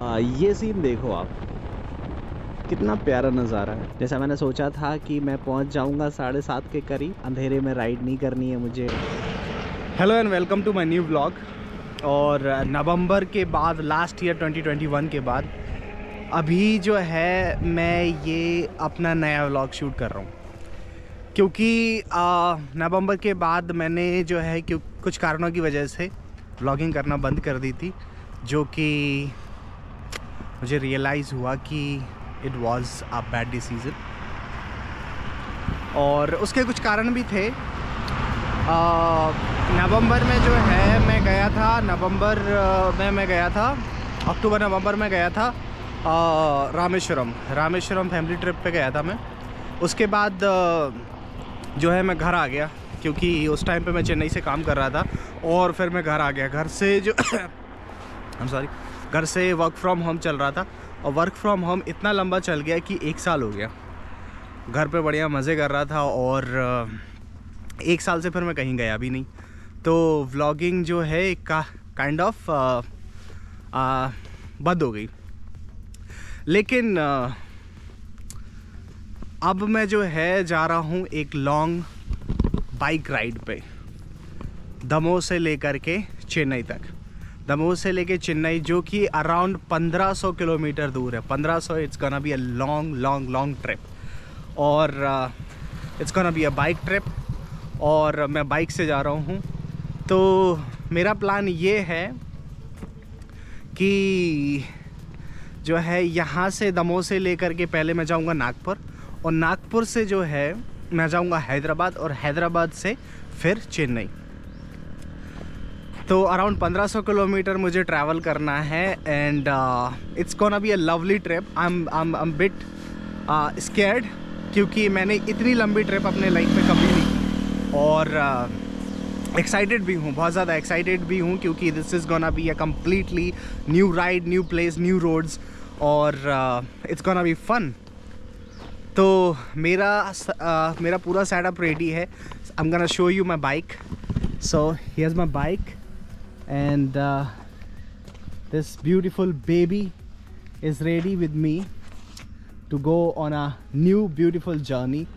आ, ये सीन देखो आप। कितना प्यारा नज़ारा है। जैसा मैंने सोचा था कि मैं पहुँच जाऊँगा साढ़े सात के करीब अंधेरे में राइड नहीं करनी है मुझे। Hello and welcome to my new blog और नवंबर के बाद लास्ट ईयर 2021 के बाद अभी जो है मैं ये अपना नया व्लॉग शूट कर रहा हूँ। क्योंकि नवंबर के बाद मैंने जो है कुछ कारणों की वजह से व्लॉगिंग करना बंद कर दी थी जो कि मुझे रियलाइज़ हुआ कि it was a bad decision और उसके कुछ कारण भी थे। नवंबर में जो है मैं गया था। नवंबर में मैं गया था। अक्टूबर नवंबर में गया था। आ, रामेश्वरम। रामेश्वरम फैमिली ट्रिप पे गया था मैं। उसके बाद जो है मैं घर आ गया। क्योंकि उस टाइम पे मैं चेन्नई से काम कर रहा था और फिर मैं घर आ गया। घर से जो हम सॉरी घर से वर्क फ्रॉम होम चल रहा था और वर्क फ्रॉम होम इतना लंबा चल गया कि एक साल हो गया। घर पे बढ़िया मज़े कर रहा था और एक साल से फिर मैं कहीं गया भी नहीं। तो व्लॉगिंग जो है का काइंड ऑफ़ बंद हो गई। लेकिन अब मैं जो है जा रहा हूँ एक लॉन्ग बाइक राइड पे। दमोह से लेकर के चेन्नई तक। दमोह से लेके चेन्नई, जो कि अराउंड 1500 किलोमीटर दूर है। 1500 सौ it's gonna be a long long long trip और it's gonna be a bike trip और मैं बाइक से जा रहा हूँ। तो मेरा प्लान ये है कि जो है, यहाँ से दमोह से लेकर के पहले मैं जाऊँगा नागपुर। और नागपुर से जो है, मैं जाऊँगा हैदराबाद और हैदराबाद से फिर चेन्नई। तो अराउंड 1500 किलोमीटर मुझे ट्रैवल करना है and it's gonna be a lovely trip I am I am bit scared क्योंकि मैंने इतनी लंबी ट्रिप अपने लाइफ में कभी नहीं की। और एक्साइटेड uh, भी हूँ बहुत ज़्यादा एक्साइटेड भी हूँ क्योंकि this is gonna be a completely new ride new place new roads और इट्स गोना बी फन तो मेरा uh, मेरा पूरा सेटअप रेडी है। I am gonna show you my bike so here's my bike and uh, this beautiful baby is ready with me to go on a new beautiful journey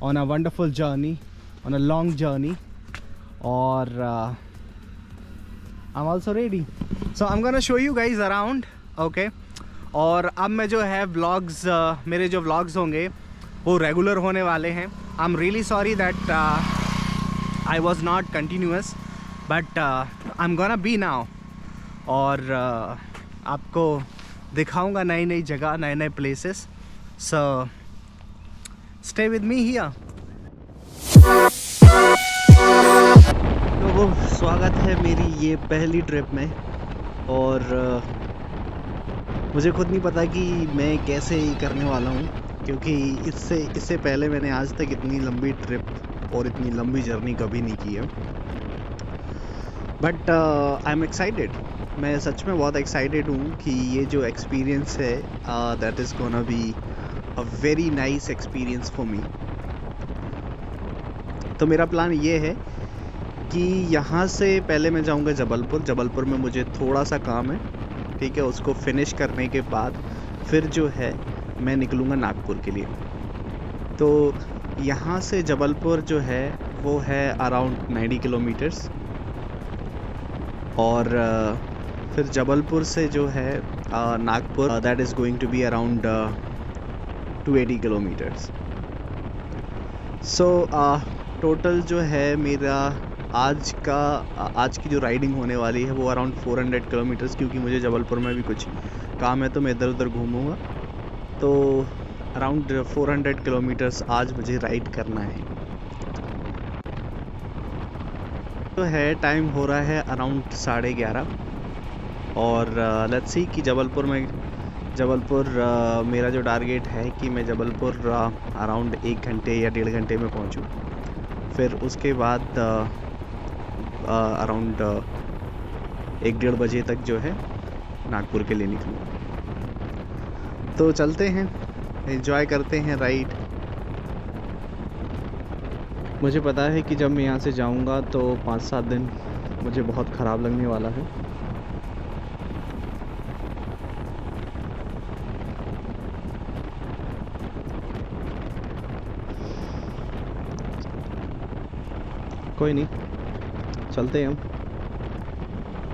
on a wonderful journey on a long journey or uh, I'm also ready so I'm gonna show you guys around okay और अब मैं जो है vlogs uh, मेरे जो vlogs होंगे वो regular होने वाले हैं I am really sorry that I was not continuous but I am gonna be now और uh, आपको दिखाऊँगा नई नई जगह नए नए places so stay with me तो वो स्वागत है मेरी ये पहली ट्रिप में. और uh, मुझे खुद नहीं पता कि मैं कैसे करने वाला हूँ क्योंकि इससे इससे पहले मैंने आज तक इतनी लंबी ट्रिप और इतनी लंबी जर्नी कभी नहीं की है. बट आई एम एक्साइटेड मैं सच में बहुत एक्साइटेड हूँ कि ये जो एक्सपीरियंस है that is gonna be a very nice experience for me तो मेरा प्लान ये है कि यहाँ से पहले मैं जाऊँगा जबलपुर। जबलपुर में मुझे थोड़ा सा काम है, ठीक है? उसको फिनिश करने के बाद फिर जो है, मैं निकलूँगा नागपुर के लिए। तो यहाँ से जबलपुर जो है, वो है अराउंड 90 किलोमीटर्स और फिर जबलपुर से जो है Nagpur that is going to be around two eighty kilometres so total जो है मेरा आज का आज की जो राइडिंग होने वाली है वो अराउंड 400 किलोमीटर्स क्योंकि मुझे जबलपुर में भी कुछ काम है तो मैं इधर उधर घूमूँगा। तो अराउंड 400 किलोमीटर्स आज मुझे राइड करना है। तो है टाइम हो रहा है अराउंड साढ़े ग्यारह। और लेट्स सी कि जबलपुर में जबलपुर uh, मेरा जो टारगेट है कि मैं जबलपुर अराउंड uh, एक घंटे या डेढ़ घंटे में पहुंचूं। फिर उसके बाद अराउंड uh, एक डेढ़ बजे तक जो है नागपुर के लिए निकलूँ। तो चलते हैं एंजॉय करते हैं राइड मुझे पता है कि जब मैं यहाँ से जाऊँगा तो पाँच सात दिन मुझे बहुत ख़राब लगने वाला है। कोई नहीं, चलते हैं हम,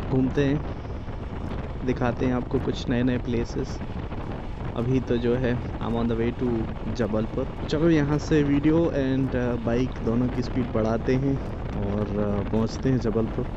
घूमते हैं, दिखाते हैं आपको कुछ नए नए प्लेसेस अभी तो जो है I am on the way to Jabalpur. चलो यहाँ से वीडियो एंड बाइक दोनों की स्पीड बढ़ाते हैं और uh, पहुँचते हैं जबलपुर।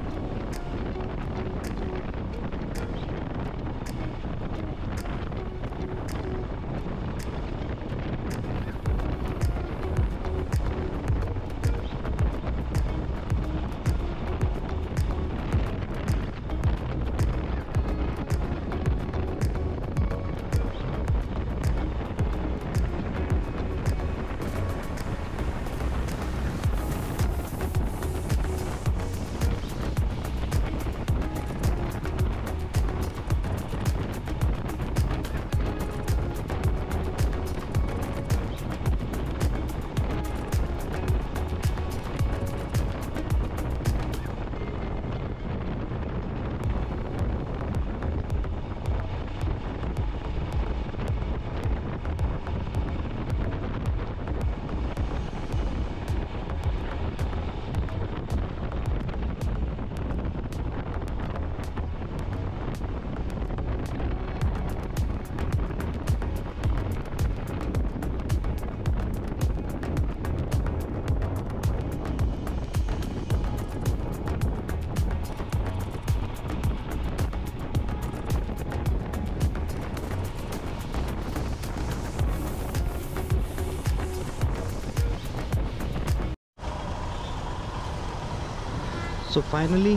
सो फाइनली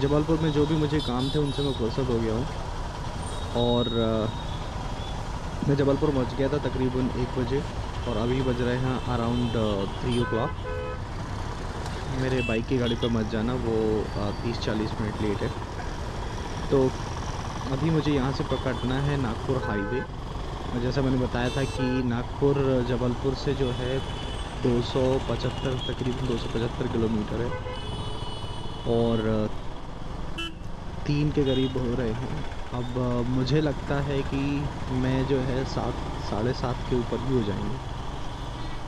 जबलपुर में जो भी मुझे काम थे उनसे मैं फुर्सत हो गया हूँ। और uh, मैं जबलपुर पहुँच गया था तकरीबन एक बजे और अभी बज रहे हैं अराउंड थ्री ओ क्लाक मेरे बाइक की गाड़ी पर मत जाना वो तीस चालीस मिनट लेट है। तो अभी मुझे यहाँ से पकड़ना है नागपुर हाईवे जैसा मैंने बताया था कि नागपुर जबलपुर से जो है 275 तकरीबन 275 किलोमीटर है। और, तीन के करीब हो रहे हैं। अब, मुझे लगता है कि मैं जो है सात, साढ़े सात के ऊपर भी हो जाएँगे।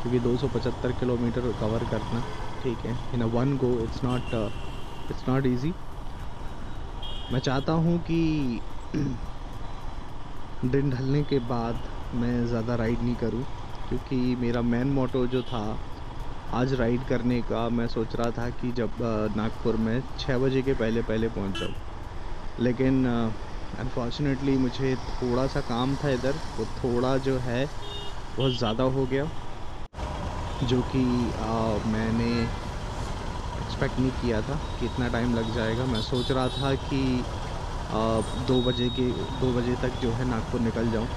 क्योंकि 275 किलोमीटर कवर करना, ठीक है in a one go it's not it's not easy मैं चाहता हूँ कि दिन ढलने के बाद मैं ज़्यादा राइड नहीं करूँ। क्योंकि मेरा मेन मोटो जो था आज राइड करने का मैं सोच रहा था कि जब नागपुर में छः बजे के पहले पहले पहुँच जाऊँ। लेकिन अनफॉर्चुनेटली मुझे थोड़ा सा काम था इधर वो थोड़ा जो है बहुत ज़्यादा हो गया जो कि मैंने एक्सपेक्ट नहीं किया था कि इतना टाइम लग जाएगा। मैं सोच रहा था कि आ, दो बजे के दो बजे तक जो है नागपुर निकल जाऊँ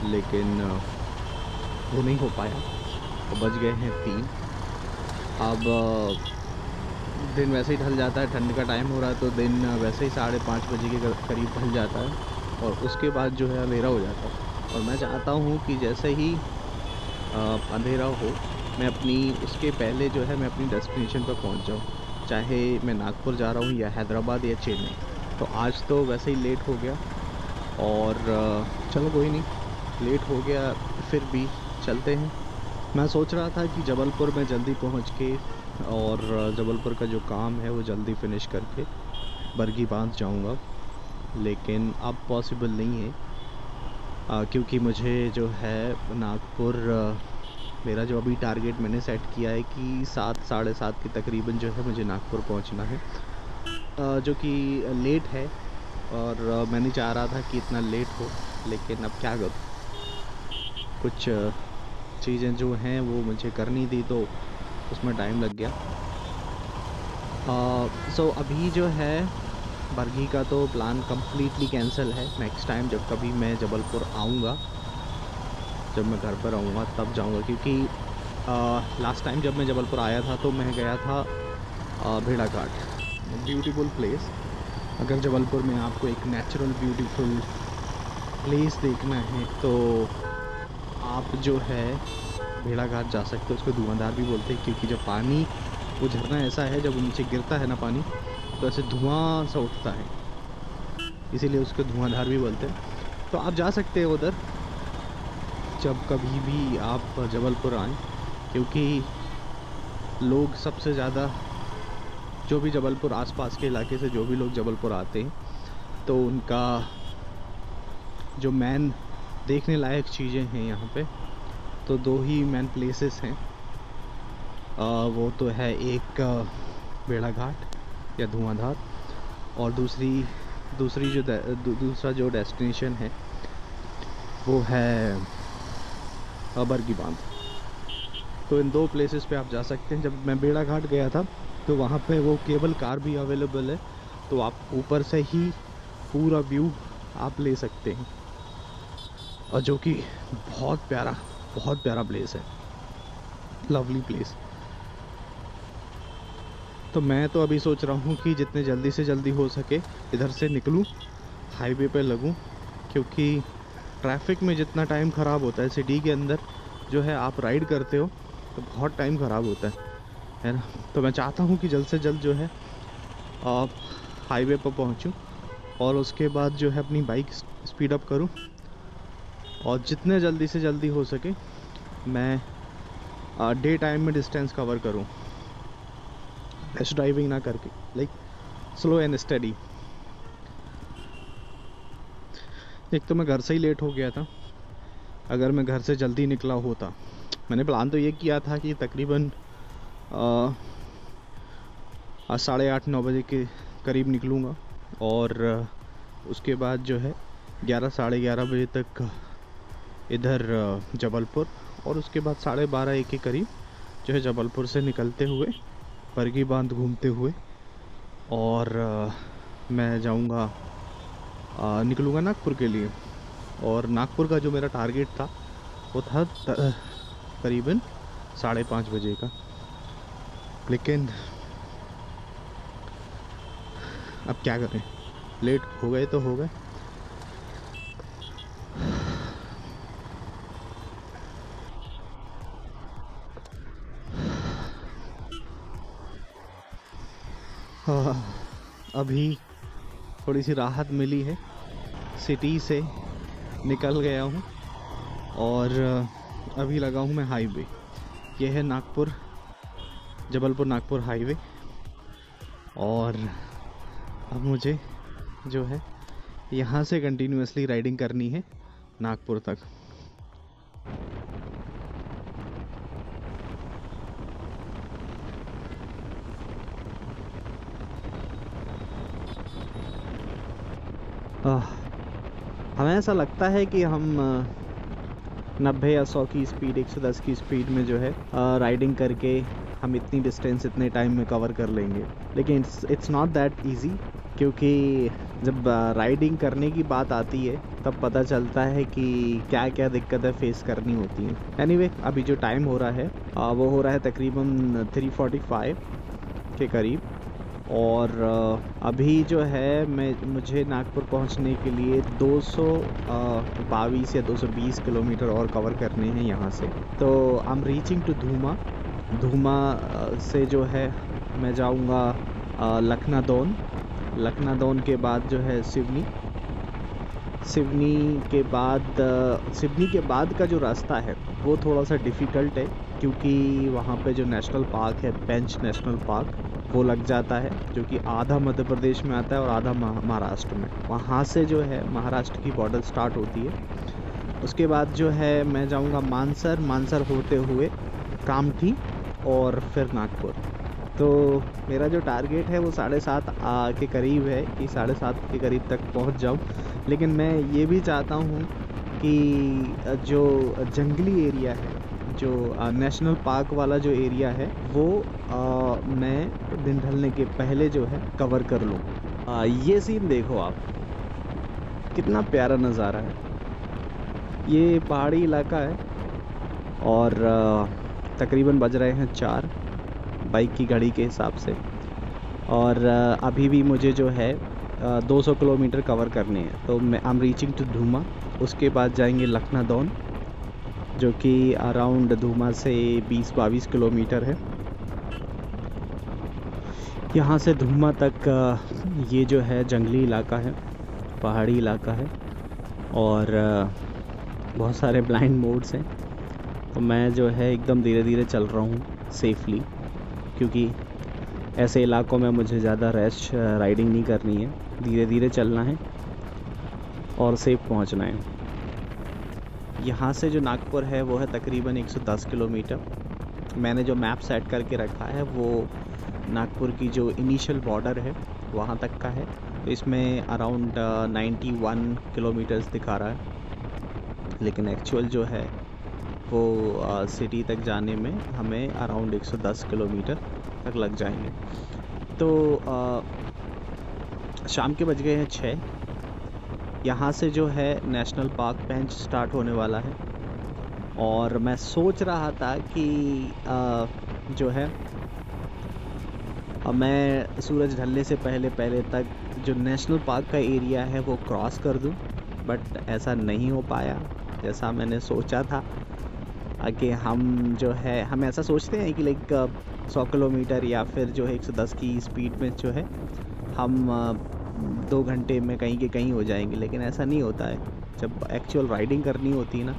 लेकिन आ, वो नहीं हो पाया। तो बज गए हैं तीन। अब दिन वैसे ही ढल जाता है, ठंड का टाइम हो रहा है तो दिन वैसे ही साढ़े पाँच बजे के करीब ढल जाता है और उसके बाद जो है अंधेरा हो जाता है। और मैं चाहता हूँ कि जैसे ही अंधेरा हो, मैं अपनी, उसके पहले जो है मैं अपनी डेस्टिनेशन पर पहुँच जाऊँ। चाहे मैं नागपुर जा रहा हूँ या हैदराबाद या चेन्नई। तो आज तो वैसे ही लेट हो गया और चलो कोई नहीं लेट हो गया फिर भी चलते हैं। मैं सोच रहा था कि जबलपुर में जल्दी पहुँच के और जबलपुर का जो काम है वो जल्दी फिनिश करके बरगी बाँध जाऊँगा। लेकिन अब पॉसिबल नहीं है। आ, क्योंकि मुझे जो है नागपुर मेरा जो अभी टारगेट मैंने सेट किया है कि सात साढ़े सात के तकरीबन जो है मुझे नागपुर पहुँचना है। आ, जो कि लेट है और मैं नहीं चाह रहा था कि इतना लेट हो लेकिन अब क्या करूँ? कुछ चीज़ें जो हैं वो मुझे करनी थी तो उसमें टाइम लग गया। सो uh, so, अभी जो है बरगी का तो प्लान कम्प्लीटली कैंसिल है। नेक्स्ट टाइम जब कभी मैं जबलपुर आऊँगा जब मैं घर पर आऊँगा तब जाऊँगा। क्योंकि लास्ट टाइम जब मैं जबलपुर आया था तो मैं गया था भेड़ा घाट ब्यूटीफुल प्लेस अगर जबलपुर में आपको एक नेचुरल ब्यूटीफुल प्लेस देखना है तो आप जो है भेड़ा घाट जा सकते हो, उसको धुआंधार भी बोलते हैं, क्योंकि जब पानी, वो झरना ऐसा है, जब नीचे गिरता है ना पानी तो ऐसे धुआँ सा उठता है। इसीलिए उसको धुआंधार भी बोलते हैं। तो आप जा सकते हैं उधर, जब कभी भी आप जबलपुर आएँ, क्योंकि लोग सबसे ज़्यादा, जो भी जबलपुर आसपास के इलाके से, जो भी लोग जबलपुर आते हैं तो उनका जो मैन देखने लायक चीज़ें हैं यहाँ पे। तो दो ही मैन प्लेसेस हैं। वो तो है एक बेड़ा घाट या धुआंधार और दूसरी दूसरी जो दू, दूसरा जो डेस्टिनेशन है वो है बरगी बाँध तो इन दो प्लेसेस पे आप जा सकते हैं। जब मैं बेड़ा घाट गया था तो वहाँ पे वो केबल कार भी अवेलेबल है। तो आप ऊपर से ही पूरा व्यू आप ले सकते हैं। और जो कि बहुत प्यारा बहुत प्यारा प्लेस है। लवली प्लेस तो मैं तो अभी सोच रहा हूँ कि जितने जल्दी से जल्दी हो सके इधर से निकलूँ हाईवे पे लगूँ, क्योंकि ट्रैफ़िक में जितना टाइम ख़राब होता है सिटी के अंदर जो है आप राइड करते हो तो बहुत टाइम ख़राब होता है। है ना? तो मैं चाहता हूँ कि जल्द से जल्द जो है आप हाईवे पर पहुँचूँ और उसके बाद जो है अपनी बाइक स्पीड अप करूँ। और जितने जल्दी से जल्दी हो सके, मैं डे टाइम में डिस्टेंस कवर करूँ। रश ड्राइविंग ना करके लाइक स्लो एंड स्टडी एक तो मैं घर से ही लेट हो गया था। अगर मैं घर से जल्दी निकला होता, मैंने प्लान तो ये किया था कि तकरीबन साढ़े आठ, नौ बजे के करीब निकलूँगा। और, उसके बाद जो है, ग्यारह, साढ़े ग्यारह बजे तक इधर जबलपुर, और उसके बाद साढ़े बारह एक के करीब, जो है जबलपुर से निकलते हुए परगी बाँध घूमते हुए, और मैं जाऊँगा निकलूँगा नागपुर के लिए। और नागपुर का जो मेरा टारगेट था, वो था करीबन साढ़े पाँच बजे का। लेकिन, अब क्या करें? लेट हो गए तो हो गए। हाँ, अभी थोड़ी सी राहत मिली है। सिटी से निकल गया हूँ और अभी लगा हूँ मैं हाईवे। ये है नागपुर जबलपुर नागपुर हाईवे। और अब मुझे जो है यहाँ से कंटिन्यूसली राइडिंग करनी है नागपुर तक। हमें ऐसा लगता है कि हम नब्बे या सौ की स्पीड 110 की स्पीड में जो है राइडिंग करके हम इतनी डिस्टेंस इतने टाइम में कवर कर लेंगे। लेकिन इट्स नॉट दैट इजी क्योंकि जब राइडिंग करने की बात आती है तब पता चलता है कि क्या क्या दिक्कतें फेस करनी होती हैं। एनीवे anyway, अभी जो टाइम हो रहा है वो हो रहा है तकरीबन 345 के करीब। और अभी जो है मैं, मुझे नागपुर पहुँचने के लिए दो सौ बाईस या 220 किलोमीटर और कवर करने हैं यहाँ से। तो I am reaching to Dhuma Dhuma से जो है मैं जाऊँगा लखनादौन। लखनादौन के बाद जो है सिवनी। सिवनी के बाद सिवनी के बाद का जो रास्ता है, वो थोड़ा सा डिफ़िकल्ट है, क्योंकि वहाँ पे जो नेशनल पार्क है पेंच नेशनल पार्क वो लग जाता है, जो कि आधा मध्य प्रदेश में आता है और आधा महाराष्ट्र में। वहाँ से जो है महाराष्ट्र की बॉर्डर स्टार्ट होती है। उसके बाद जो है मैं जाऊँगा मानसर मानसर होते हुए कामठी और फिर नागपुर। तो मेरा जो टारगेट है वो साढ़े सात के करीब है कि साढ़े सात के करीब तक पहुँच जाऊँ। लेकिन मैं ये भी चाहता हूँ कि जो जंगली एरिया है जो नेशनल पार्क वाला जो एरिया है वो आ, मैं दिन ढलने के पहले जो है कवर कर लूँ। ये सीन देखो आप। कितना प्यारा नज़ारा है। ये पहाड़ी इलाका है और तकरीबन बज रहे हैं चार बाइक की घड़ी के हिसाब से। और अभी भी मुझे जो है आ, 200 किलोमीटर कवर करने हैं। तो मैं I am reaching to Dhuma उसके बाद जाएँगे लखनादौन जो कि अराउंड धूमा से 20-22 किलोमीटर है। यहाँ से धूमा तक ये जो है जंगली इलाका है, पहाड़ी इलाका है और बहुत सारे ब्लाइंड मोड्स हैं। तो मैं जो है एकदम धीरे धीरे चल रहा हूँ सेफली क्योंकि ऐसे इलाकों में मुझे ज़्यादा रैश राइडिंग नहीं करनी है। धीरे धीरे चलना है और सेफ़ पहुँचना है। यहाँ से जो नागपुर है वो है तकरीबन 110 किलोमीटर। मैंने जो मैप सेट करके रखा है वो नागपुर की जो इनिशियल बॉर्डर है वहाँ तक का है। तो इसमें अराउंड 91 किलोमीटर्स दिखा रहा है। लेकिन एक्चुअल जो है वो सिटी तक जाने में हमें अराउंड 110 किलोमीटर तक लग जाएँगे। तो आ, शाम के बज गए हैं छः। यहाँ से जो है नेशनल पार्क बेंच स्टार्ट होने वाला है। और मैं सोच रहा था कि आ, जो है मैं सूरज ढलने से पहले पहले तक जो नेशनल पार्क का एरिया है वो क्रॉस कर दूँ बट ऐसा नहीं हो पाया जैसा मैंने सोचा था। कि हम जो है हम ऐसा सोचते हैं कि लाइक सौ किलोमीटर या फिर जो है 110 की स्पीड में जो है हम दो घंटे में कहीं के कहीं हो जाएँगे लेकिन ऐसा नहीं होता है। जब एक्चुअल राइडिंग करनी होती है ना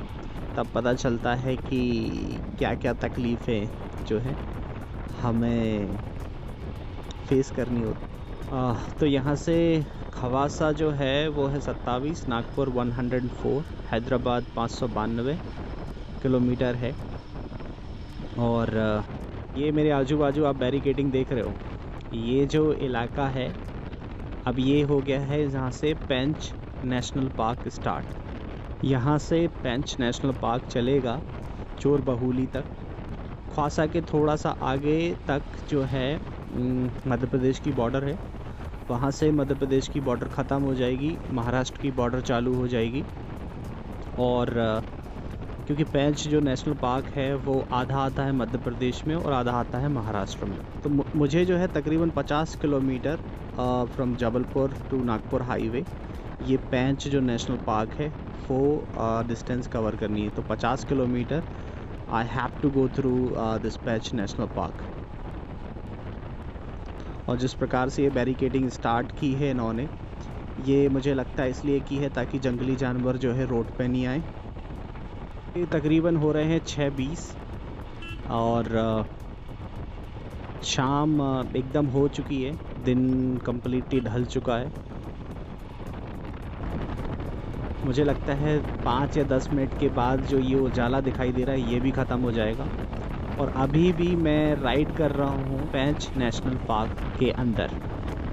तब पता चलता है कि क्या क्या तकलीफ़ें जो है हमें फेस करनी होती आ, तो यहाँ से खवासा जो है वो है सत्ताईस नागपुर 104 हैदराबाद पाँच सौ बानवे किलोमीटर है। और ये मेरे आजू बाजू आप बैरिकेडिंग देख रहे हो। ये जो इलाका है अब ये हो गया है जहाँ से पेंच नेशनल पार्क स्टार्ट। यहाँ से पेंच नेशनल पार्क चलेगा चोर बहुली तक। ख्वासा के थोड़ा सा आगे तक जो है मध्य प्रदेश की बॉर्डर है। वहाँ से मध्य प्रदेश की बॉर्डर ख़त्म हो जाएगी, महाराष्ट्र की बॉर्डर चालू हो जाएगी। और, क्योंकि पेंच जो नेशनल पार्क है, वो आधा आता है मध्य प्रदेश में और आधा आता है महाराष्ट्र में। तो मुझे जो है तकरीबन 50 kilometre from Jabalpur to Nagpur highway ये पैंच जो नेशनल पार्क है, वो डिस्टेंस कवर करनी है. तो 50 kilometre I have to go through this Pench national park और जिस प्रकार से ये बैरिकेडिंग स्टार्ट की है इन्होंने, ये मुझे लगता है इसलिए की है ताकि जंगली जानवर जो है रोड पे नहीं आए. ये तकरीबन हो रहे हैं छः बीस और शाम एकदम हो चुकी है. दिन कम्प्लीटली ढल चुका है। मुझे लगता है पाँच या दस मिनट के बाद जो ये उजाला दिखाई दे रहा है, ये भी ख़त्म हो जाएगा। और अभी भी मैं राइड कर रहा हूँ पैंच नेशनल पार्क के अंदर।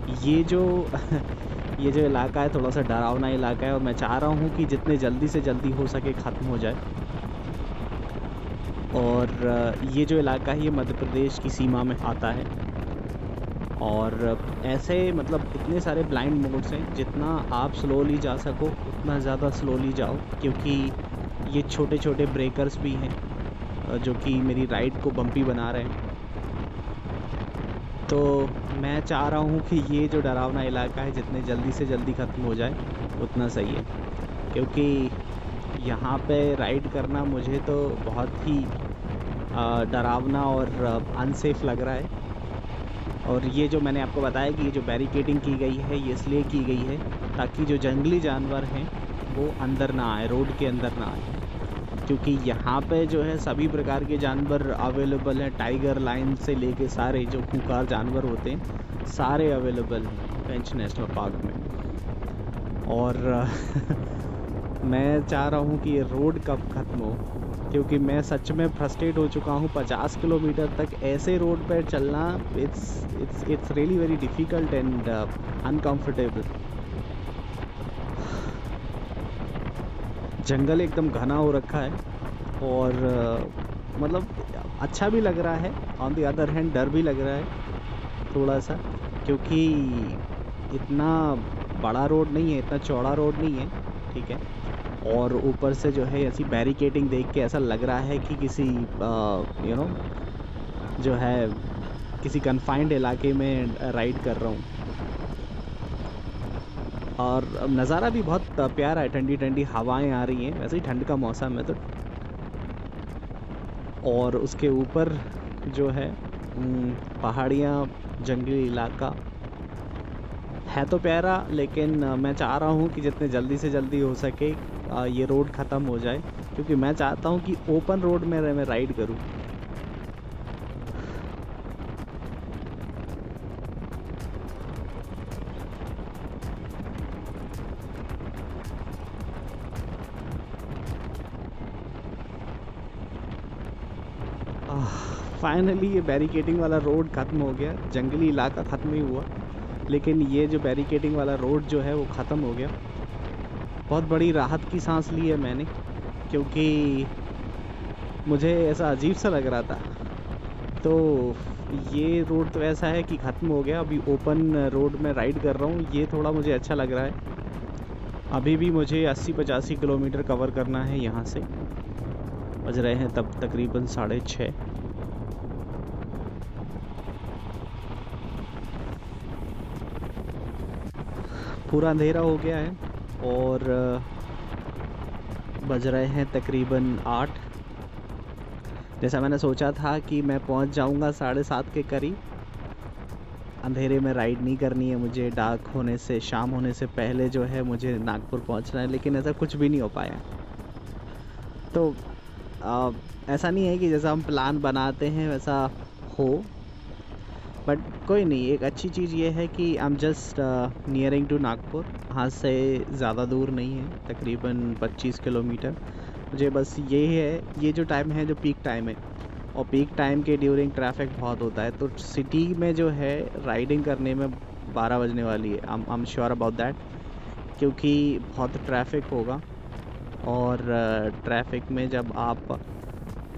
ये जो ये जो इलाका है, थोड़ा सा डरावना इलाका है और मैं चाह रहा हूँ कि जितने जल्दी से जल्दी हो सके ख़त्म हो जाए। और, ये जो इलाका है, ये मध्य प्रदेश की सीमा में आता है। और ऐसे मतलब इतने सारे ब्लाइंड मोड्स हैं, जितना आप स्लोली जा सको, उतना ज़्यादा स्लोली जाओ, क्योंकि ये छोटे छोटे ब्रेकर्स भी हैं जो कि मेरी राइड को बम्पी बना रहे हैं। तो मैं चाह रहा हूँ कि ये जो डरावना इलाका है, जितने जल्दी से जल्दी ख़त्म हो जाए, उतना सही है। क्योंकि यहाँ पे राइड करना मुझे तो बहुत ही डरावना और अनसेफ लग रहा है। और ये जो मैंने आपको बताया कि ये जो बैरिकेडिंग की गई है, ये इसलिए की गई है ताकि जो जंगली जानवर हैं, वो अंदर ना आए, रोड के अंदर ना आए। क्योंकि यहाँ पे जो है सभी प्रकार के जानवर अवेलेबल हैं टाइगर लाइन से लेके सारे जो खूंखार जानवर होते हैं, सारे अवेलेबल हैं पेंच नेशनल पार्क में। और मैं चाह रहा हूँ कि ये रोड कब ख़त्म हो क्योंकि मैं सच में फ्रस्ट्रेट हो चुका हूँ। 50 किलोमीटर तक ऐसे रोड पर चलना it's it's it's really very difficult and uncomfortable जंगल एकदम घना हो रखा है और uh, मतलब अच्छा भी लग रहा है। ऑन दी अदर हैंड डर भी लग रहा है थोड़ा सा क्योंकि इतना बड़ा रोड नहीं है इतना चौड़ा रोड नहीं है ठीक है? और ऊपर से जो है ऐसी बैरिकेटिंग देख के ऐसा लग रहा है कि किसी यू नो जो है किसी कन्फाइंड इलाके में राइड कर रहा हूँ। और नज़ारा भी बहुत प्यारा है, ठंडी ठंडी हवाएँ आ रही हैं। वैसे ही ठंड का मौसम है तो। और उसके ऊपर जो है पहाड़ियाँ, जंगली इलाका है तो प्यारा, लेकिन मैं चाह रहा हूँ कि जितने जल्दी से जल्दी हो सके ये रोड ख़त्म हो जाए, क्योंकि मैं चाहता हूँ कि ओपन रोड में मैं राइड करूँ। फाइनली ये बैरिकेडिंग वाला रोड ख़त्म हो गया, जंगली इलाका ख़त्म ही हुआ। लेकिन ये जो बैरिकेडिंग वाला रोड जो है, वो ख़त्म हो गया। बहुत बड़ी राहत की सांस ली है मैंने, क्योंकि मुझे ऐसा अजीब सा लग रहा था। तो ये रोड तो ऐसा है कि ख़त्म हो गया। अभी ओपन रोड में राइड कर रहा हूँ। ये थोड़ा मुझे अच्छा लग रहा है। अभी भी मुझे 80-85 किलोमीटर कवर करना है यहाँ से। बज रहे हैं तब तकरीबन साढ़े छः। पूरा अंधेरा हो गया है और बज रहे हैं तकरीबन आठ। जैसा मैंने सोचा था कि मैं पहुँच जाऊँगा साढ़े सात के करीब। अंधेरे में राइड नहीं करनी है मुझे डार्क होने से शाम होने से पहले जो है मुझे नागपुर पहुँचना है लेकिन ऐसा कुछ भी नहीं हो पाया। तो आ, ऐसा नहीं है कि जैसा हम प्लान बनाते हैं वैसा हो। बट कोई नहीं, एक अच्छी चीज़ ये है कि I am just nearing to Nagpur यहाँ से ज़्यादा दूर नहीं है, तकरीबन 25 किलोमीटर। मुझे बस ये है, ये जो टाइम है, जो पीक टाइम है। और पीक टाइम के ड्यूरिंग ट्रैफ़िक बहुत होता है। तो सिटी में जो है राइडिंग करने में 12 बजने वाली है। I am sure about that क्योंकि बहुत ट्रैफ़िक होगा। और ट्रैफ़िक में जब आप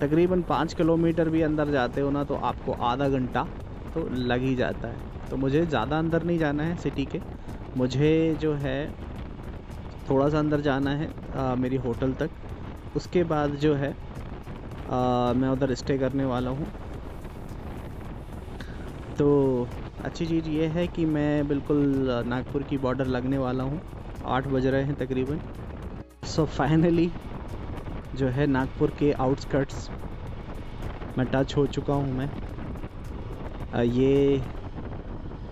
तकरीबन पाँच किलोमीटर भी अंदर जाते हो ना तो आपको आधा घंटा तो लग ही जाता है। तो मुझे ज़्यादा अंदर नहीं जाना है सिटी के। मुझे जो है थोड़ा सा अंदर जाना है आ, मेरी होटल तक। उसके बाद जो है आ, मैं उधर स्टे करने वाला हूँ। तो अच्छी चीज़ ये है कि मैं बिल्कुल नागपुर की बॉर्डर लगने वाला हूँ। आठ बज रहे हैं तकरीबन। सो so फाइनली जो है नागपुर के आउटस्कर्ट्स में टच हो चुका हूँ मैं। ये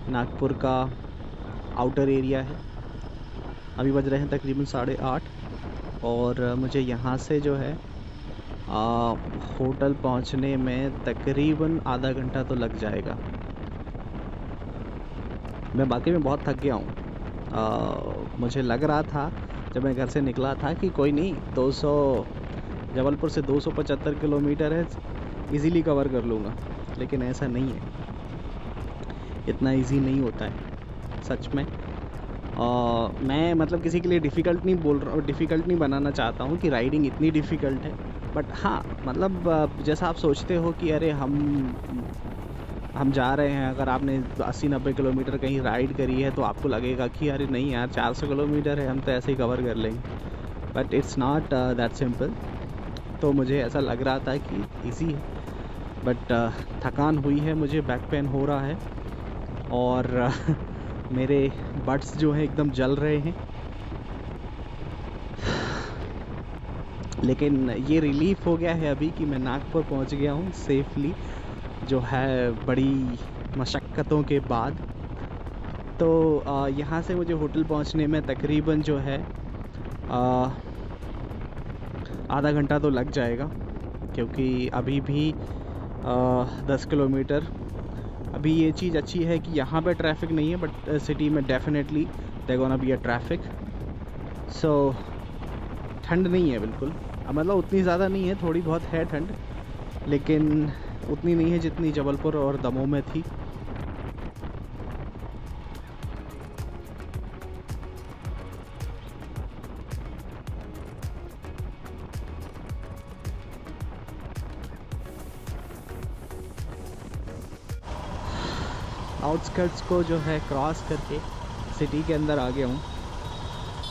नागपुर का आउटर एरिया है। अभी बज रहे हैं तकरीबन साढ़े आठ और मुझे यहाँ से जो है आ, होटल पहुँचने में तकरीबन आधा घंटा तो लग जाएगा। मैं बाकी में बहुत थक गया हूँ। मुझे लग रहा था जब मैं घर से निकला था कि कोई नहीं 200 जबलपुर से 275 किलोमीटर है इजीली कवर कर लूँगा। लेकिन ऐसा नहीं है। इतना इजी नहीं होता है सच में। आ, मैं मतलब किसी के लिए डिफ़िकल्ट नहीं बोल रहा हूँ डिफ़िकल्ट नहीं बनाना चाहता हूँ कि राइडिंग इतनी डिफ़िकल्ट है। बट हाँ मतलब जैसा आप सोचते हो कि अरे हम हम जा रहे हैं अगर आपने 80-90 किलोमीटर कहीं राइड करी है तो आपको लगेगा कि अरे नहीं यार 400 किलोमीटर है हम तो ऐसे ही कवर कर लेंगे। But it's not that simple तो मुझे ऐसा लग रहा था कि इजी है। बट थकान हुई है मुझे बैक पेन हो रहा है। और मेरे बट्स जो हैं एकदम जल रहे हैं। लेकिन ये रिलीफ हो गया है अभी कि मैं नागपुर पहुँच गया हूँ सेफली जो है बड़ी मशक्क़तों के बाद। तो यहाँ से मुझे होटल पहुँचने में तकरीबन जो है आधा घंटा तो लग जाएगा, क्योंकि अभी भी दस किलोमीटर। अभी ये चीज़ अच्छी है कि यहाँ पे ट्रैफ़िक नहीं है, बट सिटी में definitely there gonna be a traffic so ठंड नहीं है बिल्कुल। मतलब उतनी ज़्यादा नहीं है, थोड़ी बहुत है ठंड, लेकिन उतनी नहीं है जितनी जबलपुर और दमोह में थी। आउटस्कर्ट्स को जो है क्रॉस करके सिटी के अंदर आ गया हूँ।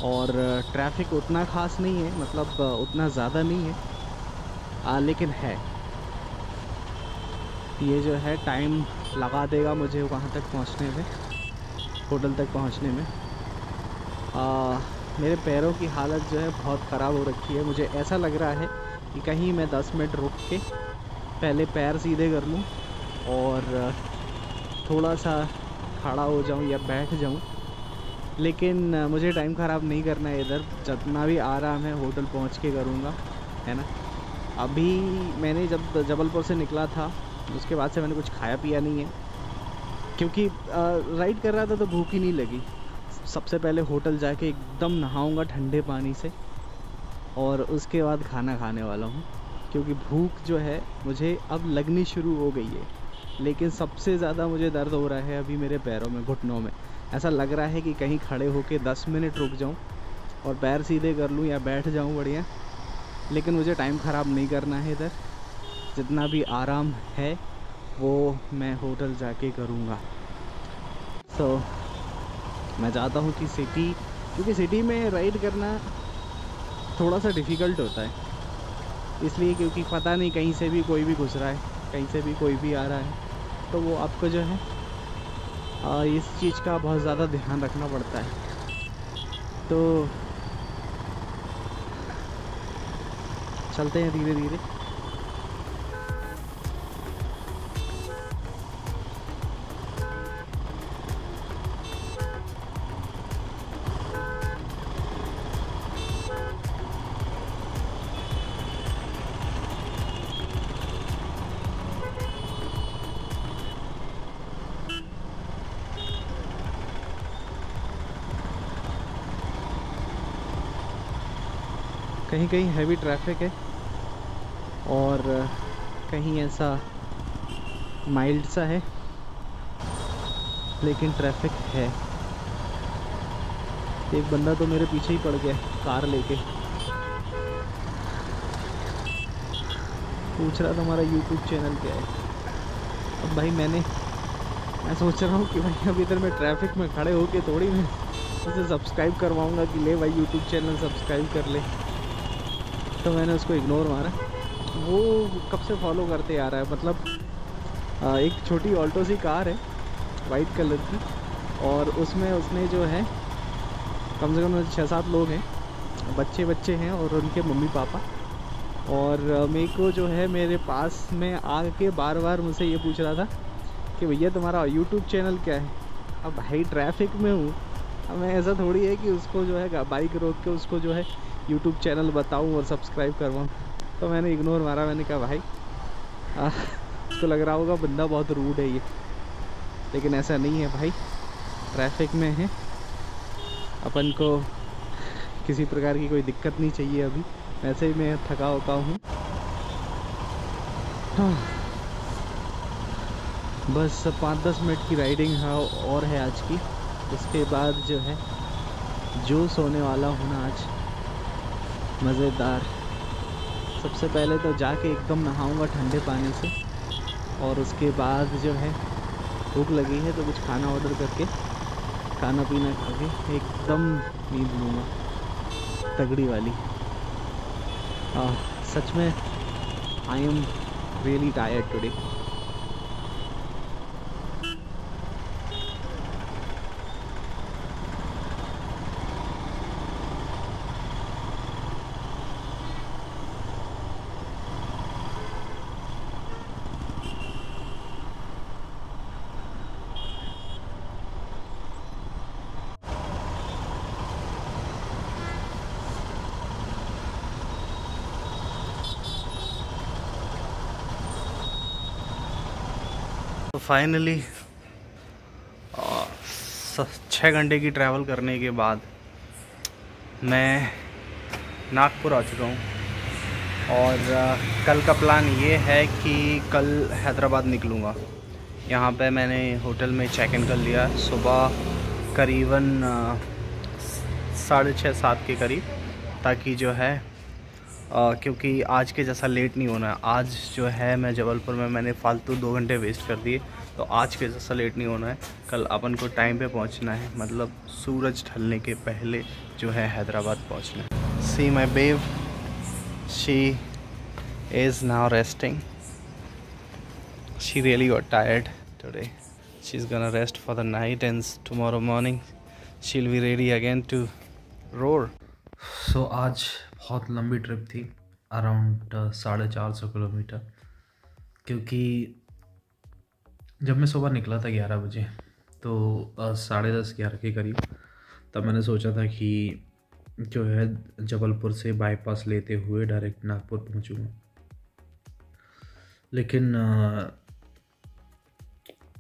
और ट्रैफ़िक उतना ख़ास नहीं है मतलब उतना ज़्यादा नहीं है। आ, लेकिन है। ये जो है टाइम लगा देगा मुझे वहाँ तक पहुँचने में होटल तक पहुँचने में। आ, मेरे पैरों की हालत जो है बहुत ख़राब हो रखी है। मुझे ऐसा लग रहा है कि कहीं मैं 10 मिनट रुक के पहले पैर सीधे कर लूँ और थोड़ा सा खड़ा हो जाऊँ या बैठ जाऊँ, लेकिन मुझे टाइम ख़राब नहीं करना है इधर। जितना भी आराम है, होटल पहुँच के करूँगा, है ना? अभी मैंने जब जबलपुर से निकला था, उसके बाद से मैंने कुछ खाया पिया नहीं है। क्योंकि राइड कर रहा था तो भूख ही नहीं लगी। सबसे पहले होटल जाके एकदम नहाऊँगा ठंडे पानी से, और उसके बाद खाना खाने वाला हूँ। क्योंकि भूख जो है, मुझे अब लगनी शुरू हो गई है। लेकिन सबसे ज़्यादा मुझे दर्द हो रहा है अभी मेरे पैरों में घुटनों में। ऐसा लग रहा है कि कहीं खड़े होके दस मिनट रुक जाऊँ और पैर सीधे कर लूँ या बैठ जाऊँ बढ़िया। लेकिन मुझे टाइम ख़राब नहीं करना है इधर। जितना भी आराम है वो मैं होटल जाके करूँगा। सो so, मैं चाहता हूँ कि सिटी क्योंकि सिटी में राइड करना थोड़ा सा डिफ़िकल्ट होता है। इसलिए क्योंकि पता नहीं कहीं से भी कोई भी घुस रहा है कहीं से भी कोई भी आ रहा है। तो वो आपको जो है आ, इस चीज़ का बहुत ज़्यादा ध्यान रखना पड़ता है। तो चलते हैं धीरे धीरे कहीं हैवी ट्रैफ़िक है। और, कहीं ऐसा माइल्ड सा है, लेकिन ट्रैफ़िक है। एक बंदा तो मेरे पीछे ही पड़ गया, कार लेके। पूछ रहा था हमारा यूट्यूब चैनल क्या है। अब भाई मैंने, मैं सोच रहा हूँ कि भाई अभी इधर मैं ट्रैफ़िक में खड़े होके थोड़ी मैं उसे सब्सक्राइब करवाऊँगा कि ले भाई यूट्यूब चैनल सब्सक्राइब कर ले। तो मैंने उसको इग्नोर मारा। वो कब से फॉलो करते आ रहा है? मतलब एक छोटी ऑल्टो सी कार है वाइट कलर की, और उसमें उसने जो है, कम से कम छः सात लोग हैं। बच्चे बच्चे हैं और उनके मम्मी पापा और मेरे को जो है, मेरे पास में आके बार बार मुझसे ये पूछ रहा था कि भैया, तुम्हारा यूट्यूब चैनल क्या है? अब भाई ट्रैफ़िक में हूँ। अब मैं ऐसा थोड़ी है कि उसको जो है बाइक रोक के उसको जो है यूट्यूब चैनल बताऊँ और सब्सक्राइब करवाऊँ तो मैंने इग्नोर मारा। मैंने कहा भाई आ, उसको लग रहा होगा बंदा बहुत रूड है ये। लेकिन ऐसा नहीं है भाई। ट्रैफ़िक में है। अपन को किसी प्रकार की कोई दिक्कत नहीं चाहिए अभी। वैसे ही मैं थका होता हूँ। हाँ। बस पाँच दस मिनट की राइडिंग है और है आज की। उसके बाद जो है जो सोने वाला हूँ ना आज। मज़ेदार। सबसे पहले तो जाके एकदम नहाऊँगा ठंडे पानी से। और उसके बाद जो है भूख लगी है तो कुछ खाना ऑर्डर करके खाना पीना खा के एकदम नींद लूँगा। तगड़ी वाली। आ, सच में I am really tired today तो फाइनली छः घंटे की ट्रैवल करने के बाद मैं नागपुर आ चुका हूँ। और कल का प्लान ये है कि कल हैदराबाद निकलूँगा। यहाँ पे मैंने होटल में चेक इन कर लिया। सुबह करीबन साढ़े छः सात के करीब, ताकि जो है आ, क्योंकि आज के जैसा लेट नहीं होना है। आज जो है मैं जबलपुर में मैंने फालतू दो घंटे वेस्ट कर दिए तो आज के जैसा लेट नहीं होना है। कल अपन को टाइम पे पहुँचना है मतलब सूरज ढलने के पहले जो है हैदराबाद पहुँचना है। See my babe she is now resting she really got tired today she is gonna rest for the night and tomorrow morning she will be ready again to roar so so, आज बहुत लंबी trip थी around uh, साढ़े चार सौ kilometre. क्योंकि जब मैं सुबह निकला था ग्यारह बजे तो uh, साढ़े दस ग्यारह के करीब तब मैंने सोचा था कि जो है जबलपुर से बाईपास लेते हुए डायरेक्ट नागपुर पहुंचूँगा। लेकिन आ, uh,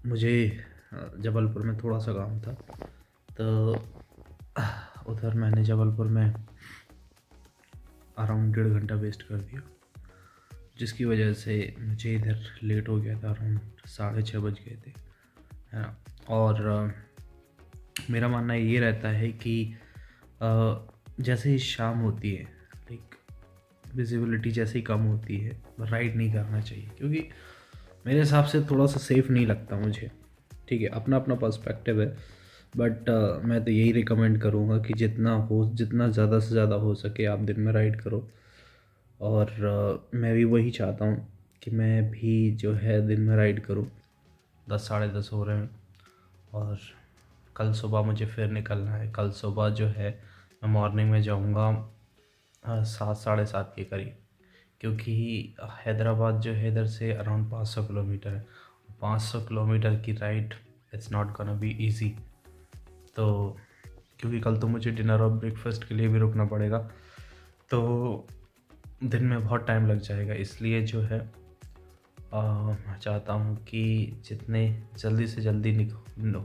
मुझे जबलपुर में थोड़ा सा काम था तो उधर मैंने जबलपुर में अराउंड डेढ़ घंटा वेस्ट कर दिया, जिसकी वजह से मुझे इधर लेट हो गया था, अराउंड साढ़े छः बज गए थे। है और मेरा मानना ये रहता है कि जैसे ही शाम होती है लाइक विजिबिलिटी जैसे ही कम होती है राइड नहीं करना चाहिए, क्योंकि मेरे हिसाब से थोड़ा सा सेफ़ नहीं लगता मुझे। ठीक है अपना अपना पर्सपेक्टिव है। बट uh, मैं तो यही रिकमेंड करूँगा कि जितना हो जितना ज़्यादा से ज़्यादा हो सके आप दिन में राइड करो। और uh, मैं भी वही चाहता हूँ कि मैं भी जो है दिन में राइड करूँ। दस साढ़े दस हो रहे हैं और कल सुबह मुझे फिर निकलना है। कल सुबह जो है मैं मॉर्निंग में जाऊँगा uh, सात साढ़े सात के करीब। क्योंकि हैदराबाद जो है इधर से अराउंड पाँच सौ किलोमीटर है। पाँच सौ किलोमीटर की ride it's not gonna be तो क्योंकि कल तो मुझे डिनर और ब्रेकफास्ट के लिए भी रुकना पड़ेगा तो दिन में बहुत टाइम लग जाएगा। इसलिए जो है आ, मैं चाहता हूँ कि जितने जल्दी से जल्दी निक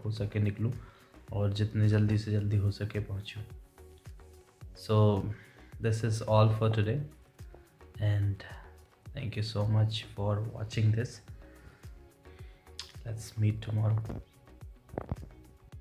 हो सके निकलूँ और जितने जल्दी से जल्दी हो सके पहुँचूँ। So this is all for today and thank you so much for watching this. Let's meet tomorrow.